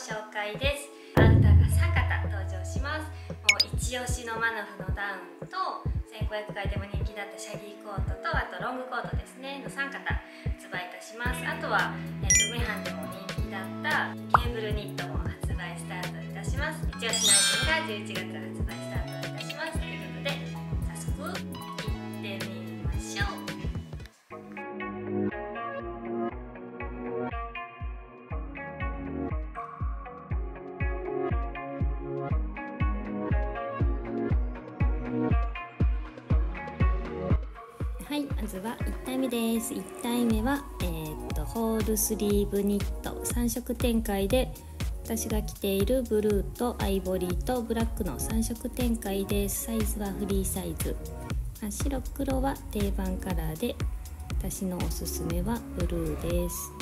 紹介です。アウタが3型登場します。もう一押しのマノフのダウンと1500回でも人気だったシャギーコートとあとロングコートですね。の3型発売いたします。あとは、えー、と梅飯でも人気だったケーブルニットも発売スタートいたします。一押しのアイテムが11月発売スタート目です。1体目は、えー、っとホールスリーブニット。3色展開で私が着ているブルーとアイボリーとブラックの3色展開です。サイズはフリーサイズ。白黒は定番カラーで私のおすすめはブルーです。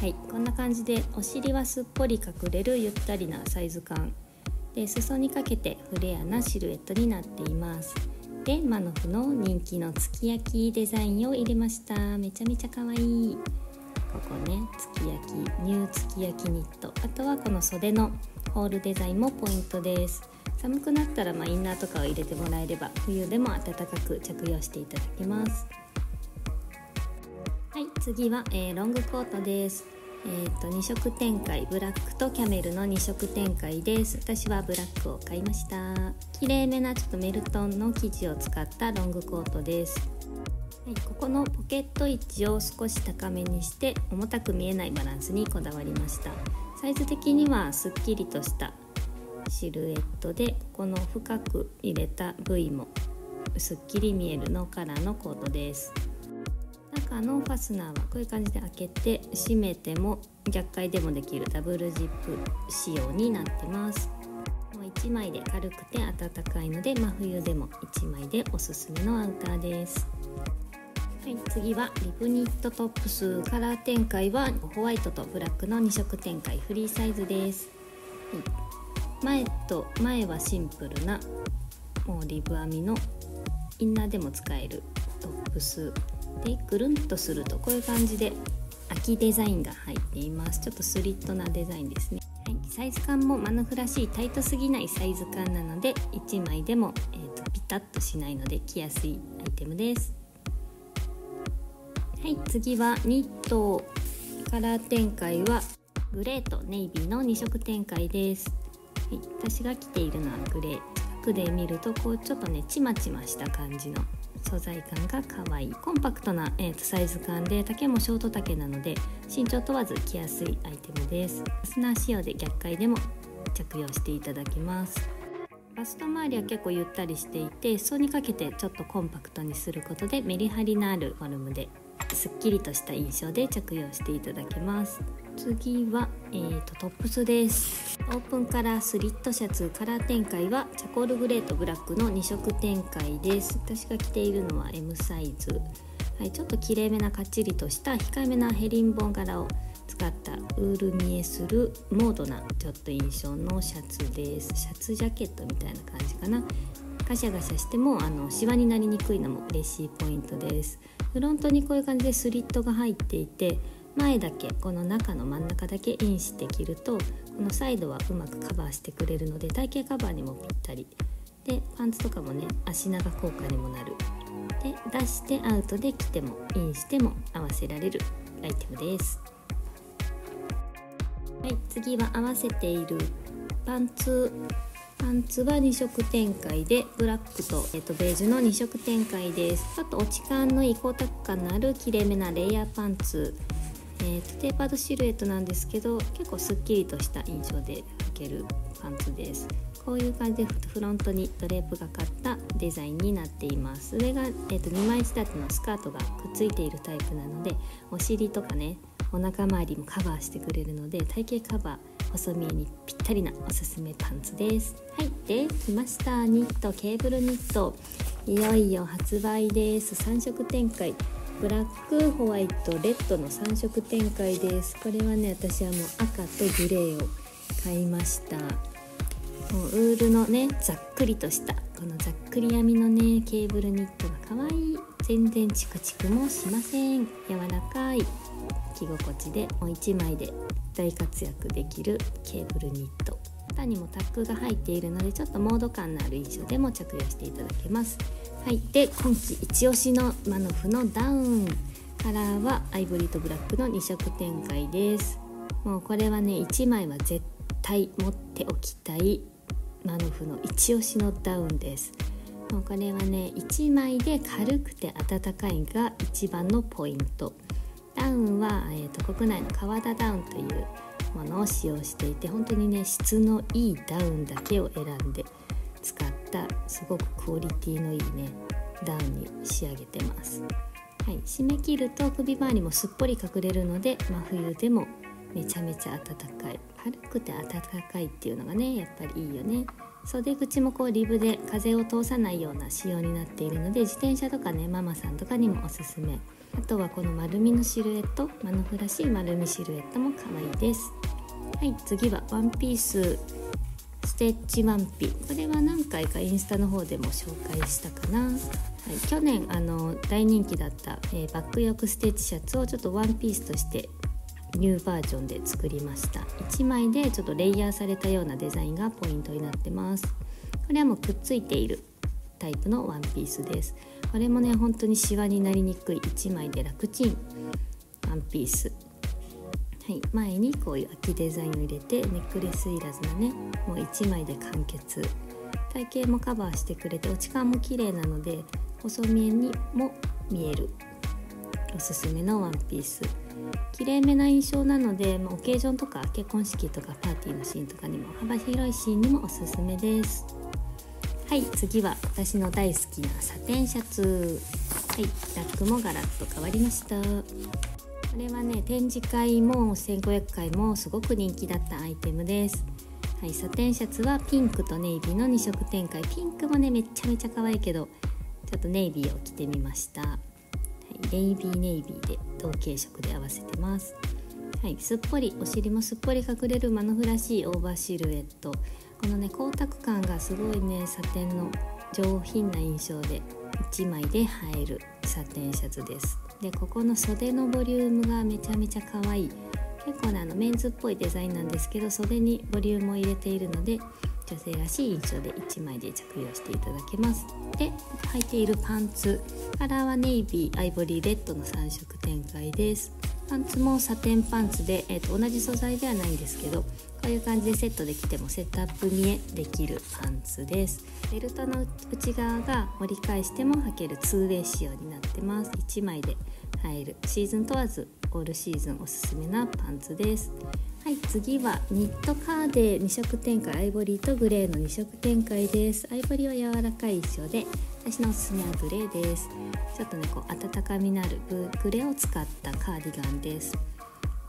はい。こんな感じでお尻はすっぽり隠れるゆったりなサイズ感。で裾にかけてフレアなシルエットになっています。でマノフの人気の月焼きデザインを入れました。めちゃめちゃ可愛い。ここね月焼きニュー月焼きニット。あとはこの袖のホールデザインもポイントです。寒くなったらまあインナーとかを入れてもらえれば冬でも暖かく着用していただけます。はい次は、えー、ロングコートです。えーと、2色展開ブラックとキャメルの2色展開です。私はブラックを買いました。綺麗めなちょっとメルトンの生地を使ったロングコートです。はい、ここのポケット位置を少し高めにして重たく見えないバランスにこだわりました。サイズ的にはすっきりとしたシルエットでこの深く入れた部位もすっきり見えるのカラーのコートです。中のファスナーはこういう感じで開けて閉めても逆回でもできるダブルジップ仕様になってます。もう1枚で軽くて暖かいので真冬でも1枚でおすすめのアウターです。はい次はリブニットトップスカラー展開はホワイトとブラックの2色展開フリーサイズです、はい、前と前はシンプルなもうリブ編みのインナーでも使えるトップス。でぐるんとするとこういう感じで秋デザインが入っています。ちょっとスリットなデザインですね、はい、サイズ感もマノフらしいタイトすぎないサイズ感なので1枚でも、えーと、ピタッとしないので着やすいアイテムです。はい。次はニット。カラー展開はグレーとネイビーの2色展開です、はい、私が着ているのはグレー。近くで見るとこうちょっとねちまちました感じの素材感が可愛い。コンパクトな、えーと、サイズ感で丈もショート丈なので身長問わず着やすいアイテムです。ファスナー仕様で逆回でも着用していただきます。バスト周りは結構ゆったりしていて裾にかけてちょっとコンパクトにすることでメリハリのあるフォルムですっきりとした印象で着用していただけます。次は、えーと、トップスです。オープンカラースリットシャツカラー展開はチャコールグレーとブラックの2色展開です。私が着ているのは M サイズ。はい、ちょっときれいめなかっちりとした控えめなヘリンボン柄を使ったウール見えするモードなちょっと印象のシャツです。シャツジャケットみたいな感じかな。ガシャガシャしてもあのシワになりにくいのも嬉しいポイントです。フロントにこういう感じでスリットが入っていて前だけこの中の真ん中だけインして着るとこのサイドはうまくカバーしてくれるので体型カバーにもぴったり。でパンツとかもね足長効果にもなる。で出してアウトで着てもインしても合わせられるアイテムです。はい次は合わせているパンツパンツは2色展開でブラックと,、えー、とベージュの2色展開です。ちょっと落ち感のいい光沢感のあるきれいめなレイヤーパンツ、えー、とテーパードシルエットなんですけど結構すっきりとした印象で履けるパンツです。こういう感じでフロントにドレープがかったデザインになっています。上が、えー、と2枚仕立てのスカートがくっついているタイプなのでお尻とかねお腹周りもカバーしてくれるので体型カバー細見えにぴったりなおすすめパンツです。はい。できました。ニットケーブルニット。いよいよ発売です。3色展開。ブラックホワイトレッドの3色展開です。これはね私はもう赤とグレーを買いました。ももうウールのねざっくりとしたこのざっくり編みのねケーブルニットが可愛い。全然チクチクもしません。柔らかい。着心地でもう1枚で大活躍できるケーブルニット。肩にもタックが入っているのでちょっとモード感のある印象でも着用していただけます。はい。で今季一押しのマノフのダウンカラーはアイボリーとブラックの2色展開です。もうこれはね1枚は絶対持っておきたいマノフの一押しのダウンです。もうこれはね1枚で軽くて暖かいが一番のポイント。ダウンは、えーと、国内の川田ダウンというものを使用していて本当にね質のいいダウンだけを選んで使ったすごくクオリティのいいねダウンに仕上げてます、はい、締め切ると首周りもすっぽり隠れるので真冬でもめちゃめちゃ暖かい。軽くて暖かいっていうのがねやっぱりいいよね。袖口もこうリブで風を通さないような仕様になっているので自転車とかねママさんとかにもおすすめ。あとはこの丸みのシルエットマノフらしい丸みシルエットも可愛いです。はい次はワンピース。ステッチワンピ。これは何回かインスタの方でも紹介したかな、はい、去年あの大人気だった、えー、バックヨークステッチシャツをちょっとワンピースとしてニューバージョンで作りました。1枚でちょっとレイヤーされたようなデザインがポイントになってます。これはもうくっついているタイプのワンピースです。これもね本当にシワになりにくい。1枚で楽ちん。ワンピース。はい、前にこういう秋デザインを入れてネックレスいらずのねもう1枚で完結。体型もカバーしてくれて落ち感も綺麗なので細見えにも見える。おすすめのワンピース。綺麗めな印象なので、まあ、オケージョンとか結婚式とかパーティーのシーンとかにも幅広いシーンにもおすすめです。はい次は私の大好きなサテンシャツ。はいラックもガラッと変わりました。これはね展示会も1500回もすごく人気だったアイテムです。はい、サテンシャツはピンクとネイビーの2色展開。ピンクもねめちゃめちゃ可愛いけどちょっとネイビーを着てみました。はいネイビーネイビーで同系色で合わせてます。はいすっぽりお尻もすっぽり隠れるマノフらしいオーバーシルエット。このね光沢感がすごいねサテンの上品な印象で1枚で映える。サテンシャツですでここの袖のボリュームがめちゃめちゃ可愛い。結構ねあのメンズっぽいデザインなんですけど袖にボリュームを入れているので女性らしい印象で1枚で着用していただけます。で履いているパンツカラーはネイビーアイボリーレッドの3色展開です。パンツもサテンパンツで、えーと、同じ素材ではないんですけどこういう感じでセットで着てもセットアップ見えできるパンツです。ベルトの内側が折り返しても履ける 2way 仕様になってます。1枚で入る。シーズン問わずオールシーズンおすすめなパンツです。はい次はニットカーデ2色展開。アイボリーとグレーの2色展開です。アイボリーは柔らかい印象で私のおすすめはグレーです。ちょっとねこう温かみのあるグレーを使ったカーディガンです。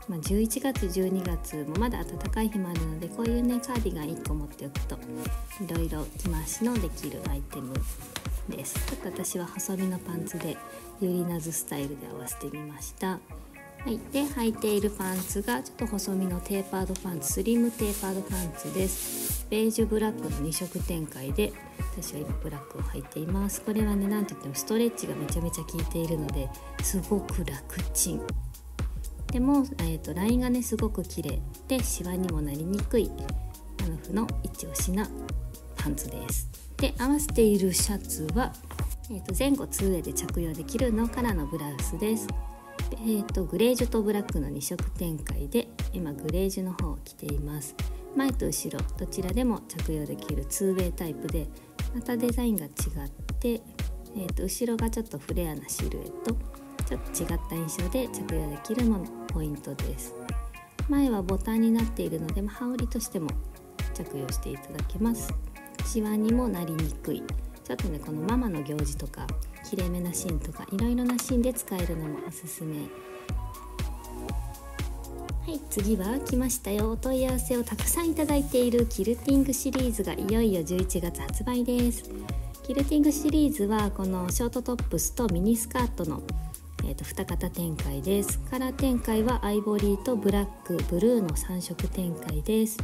まあ、11月12月もまだ暖かい日もあるのでこういうねカーディガン1個持っておくといろいろ着回しのできるアイテムです。ちょっと私は細身のパンツでユリナズスタイルで合わせてみました。はい、で履いているパンツがちょっと細身のテーパードパンツスリムテーパードパンツです。ベージュブラックの2色展開で私は今ブラックを履いています。これはね何と言ってもストレッチがめちゃめちゃ効いているのですごく楽ちん。でも、えーと、ラインがねすごく綺麗でシワにもなりにくいマノフの一押しなパンツです。で合わせているシャツは、えーと、前後 2way で着用できるのカラーのブラウスです。えーと、グレージュとブラックの2色展開で今グレージュの方を着ています。前と後ろどちらでも着用できる 2way タイプでまたデザインが違って、えーと、後ろがちょっとフレアなシルエットちょっと違った印象で着用できるものポイントです。前はボタンになっているので、羽織としても着用していただけます。シワにもなりにくい。ちょっとねこのママの行事とかきれいめなシーンとかいろいろなシーンで使えるのもおすすめ。はい次は来ましたよお問い合わせをたくさんいただいているキルティングシリーズがいよいよ11月発売です。キルティングシリーズはこのショートトップスとミニスカートのえーと、2型展開です。カラー展開はアイボリーとブラックブルーの3色展開です、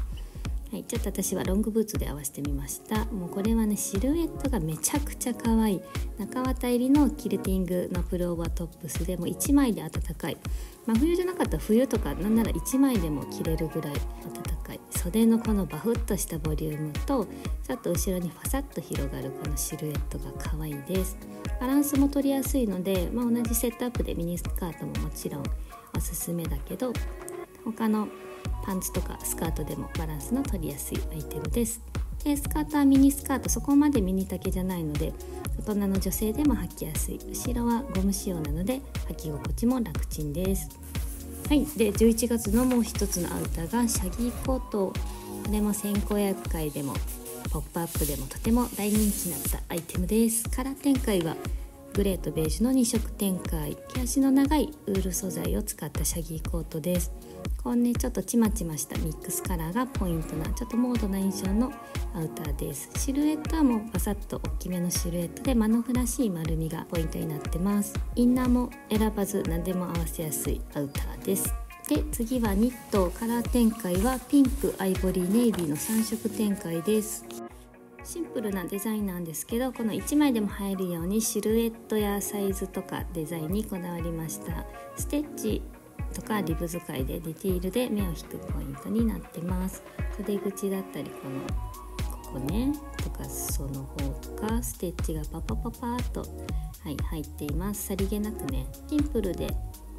はい、ちょっと私はロングブーツで合わせてみました。もうこれはねシルエットがめちゃくちゃ可愛い。中綿入りのキルティングのプルオーバートップスでも1枚で暖かい。真冬じゃなかったら冬とかなんなら1枚でも着れるぐらい暖かい。袖のこのバフッとしたボリュームとちょっと後ろにファサッと広がるこのシルエットが可愛いです。バランスも取りやすいので、まあ、同じセットアップでミニスカートももちろんおすすめだけど他のパンツとかスカートでもバランスの取りやすいアイテムです。でスカートはミニスカートそこまでミニ丈じゃないので大人の女性でも履きやすい。後ろはゴム仕様なので履き心地も楽ちんです。はい。で11月のもう一つのアウターがシャギーコート。これも先行役会でもポップアップでもとても大人気になったアイテムです。カラー展開はグレーとベージュの2色展開。毛足の長いウール素材を使ったシャギーコートです。こうねちょっとちまちましたミックスカラーがポイントなちょっとモードな印象のアウターです。シルエットはもうバサッと大きめのシルエットでマノフらしい丸みがポイントになってます。インナーも選ばず何でも合わせやすいアウターです。で次はニット。カラー展開はピンクアイボリーネイビーの3色展開です。シンプルなデザインなんですけどこの1枚でも入るようにシルエットやサイズとかデザインにこだわりました。ステッチとかリブ使いでディティールで目を引くポイントになってます。袖口だったりこのここねとか裾の方とかステッチがパパパパーっと、はい、入っています。さりげなくねシンプルで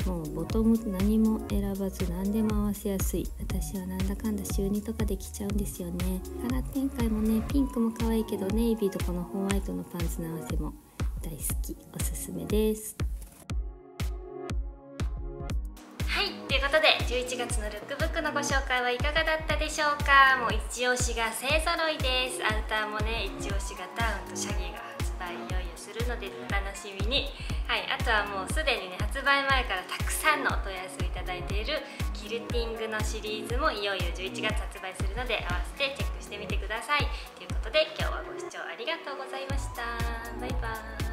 もうボトム何も選ばず何でも合わせやすい。私はなんだかんだ週2とかで着ちゃうんですよね。カラー展開もねピンクも可愛いけどネイビーとこのホワイトのパンツの合わせも大好き。おすすめです11月のルックブックのご紹介はいかがだったでしょうか？もう一押しが勢ぞろいです。アウターもね一押しがダウンとシャギーが発売いよいよするのでお楽しみに。はいあとはもうすでにね発売前からたくさんのお問い合わせをいただいているキルティングのシリーズもいよいよ11月発売するので合わせてチェックしてみてください。ということで今日はご視聴ありがとうございました。バイバイ。